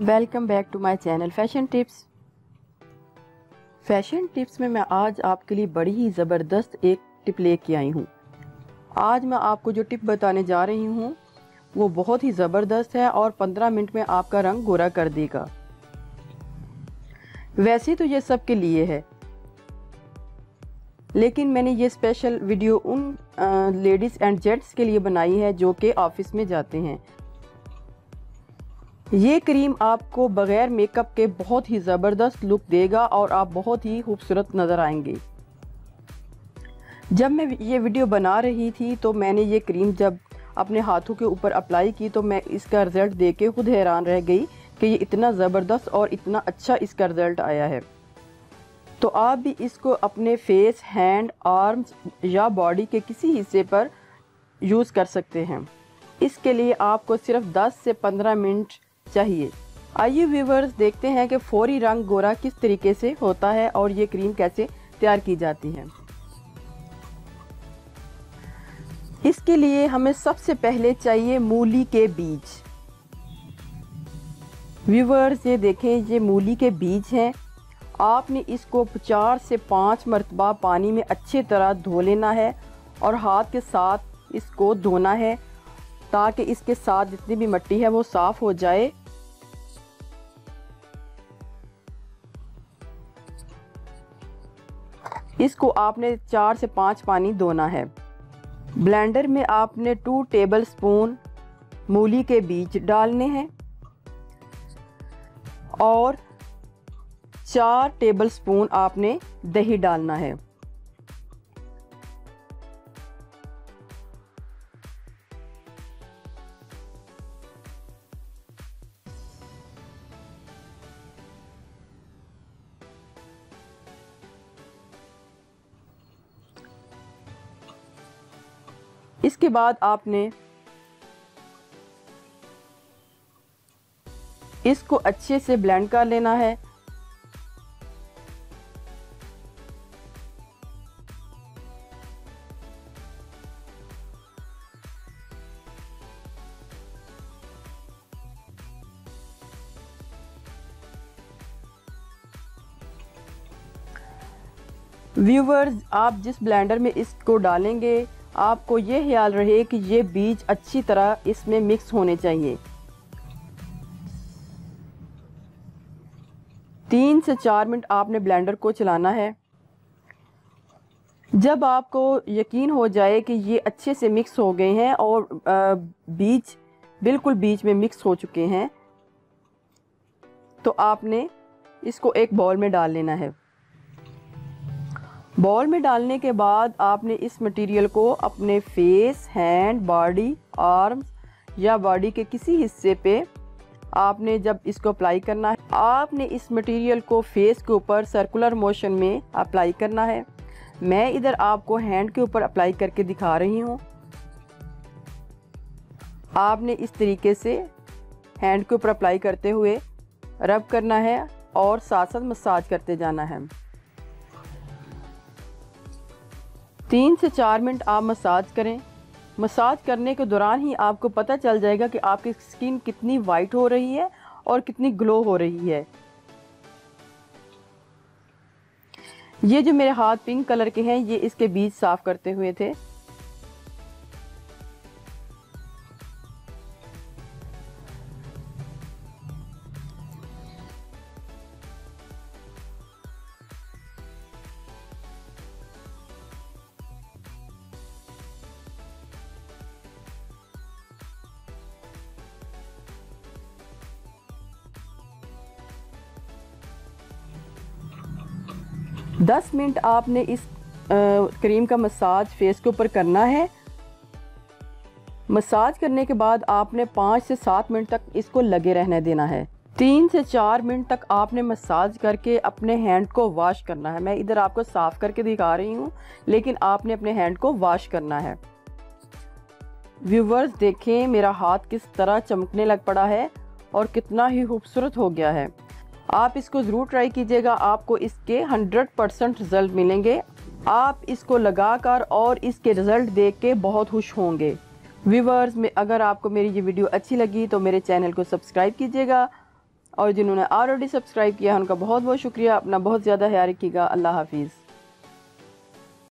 Welcome back to my channel fashion tips fashion tips में मैं आज आपके लिए बड़ी ही ज़बरदस्त एक टिप ले लेके आई हूँ। आज मैं आपको जो टिप बताने जा रही हूँ, वो बहुत ही ज़बरदस्त है और 15 मिनट में आपका रंग गोरा कर देगा। वैसे तो ये सब के लिए है, लेकिन मैंने ये स्पेशल वीडियो उन लेडीज़ एंड जेंट्स के लिए बनाई है जो कि ऑफ़िस में जाते हैं। ये क्रीम आपको बग़ैर मेकअप के बहुत ही ज़बरदस्त लुक देगा और आप बहुत ही खूबसूरत नज़र आएँगे। जब मैं ये वीडियो बना रही थी तो मैंने ये क्रीम जब अपने हाथों के ऊपर अप्लाई की तो मैं इसका रिज़ल्ट देख के खुद हैरान रह गई कि ये इतना ज़बरदस्त और इतना अच्छा इसका रिज़ल्ट आया है। तो आप भी इसको अपने फेस, हैंड, आर्म्स या बॉडी के किसी हिस्से पर यूज़ कर सकते हैं। इसके लिए आपको सिर्फ़ 10 से 15 मिनट चाहिए। आइए व्यूवर्स देखते हैं कि फौरी रंग गोरा किस तरीके से होता है और ये क्रीम कैसे तैयार की जाती है। इसके लिए हमें सबसे पहले चाहिए मूली के बीज। व्यूवर्स ये देखें, ये मूली के बीज हैं। आपने इसको चार से पाँच मरतबा पानी में अच्छी तरह धो लेना है और हाथ के साथ इसको धोना है ताकि इसके साथ जितनी भी मिट्टी है वो साफ़ हो जाए। इसको आपने चार से पाँच पानी धोना है। ब्लेंडर में आपने टू टेबल स्पून मूली के बीज डालने हैं और चार टेबल स्पून आपने दही डालना है। इसके बाद आपने इसको अच्छे से ब्लेंड कर लेना है। व्यूवर्स आप जिस ब्लेंडर में इसको डालेंगे आपको ये ख्याल रहे कि ये बीज अच्छी तरह इसमें मिक्स होने चाहिए। तीन से चार मिनट आपने ब्लेंडर को चलाना है। जब आपको यकीन हो जाए कि ये अच्छे से मिक्स हो गए हैं और बीज, बिल्कुल बीज में मिक्स हो चुके हैं तो आपने इसको एक बॉल में डाल लेना है। बॉल में डालने के बाद आपने इस मटेरियल को अपने फेस हैंड बॉडी आर्म या बॉडी के किसी हिस्से पे आपने जब इसको अप्लाई करना है, आपने इस मटेरियल को फेस के ऊपर सर्कुलर मोशन में अप्लाई करना है। मैं इधर आपको हैंड के ऊपर अप्लाई करके दिखा रही हूँ। आपने इस तरीके से हैंड के ऊपर अप्लाई करते हुए रब करना है और साथ साथ मसाज करते जाना है। तीन से चार मिनट आप मसाज करें। मसाज करने के दौरान ही आपको पता चल जाएगा कि आपकी स्किन कितनी वाइट हो रही है और कितनी ग्लो हो रही है। ये जो मेरे हाथ पिंक कलर के हैं, ये इसके बीच साफ़ करते हुए थे। दस मिनट आपने इस क्रीम का मसाज फेस के ऊपर करना है। मसाज करने के बाद आपने पाँच से सात मिनट तक इसको लगे रहने देना है। तीन से चार मिनट तक आपने मसाज करके अपने हैंड को वॉश करना है। मैं इधर आपको साफ़ करके दिखा रही हूँ, लेकिन आपने अपने हैंड को वॉश करना है। व्यूवर्स, देखें मेरा हाथ किस तरह चमकने लग पड़ा है और कितना ही खूबसूरत हो गया है। आप इसको ज़रूर ट्राई कीजिएगा, आपको इसके 100 परसेंट रिज़ल्ट मिलेंगे। आप इसको लगाकर और इसके रिज़ल्ट देख के बहुत खुश होंगे। व्यूवर्स में अगर आपको मेरी ये वीडियो अच्छी लगी तो मेरे चैनल को सब्सक्राइब कीजिएगा। और जिन्होंने ऑलरेडी सब्सक्राइब किया, उनका बहुत बहुत शुक्रिया। अपना बहुत ज़्यादा ख्याल रखिएगा। अल्लाह हाफिज़।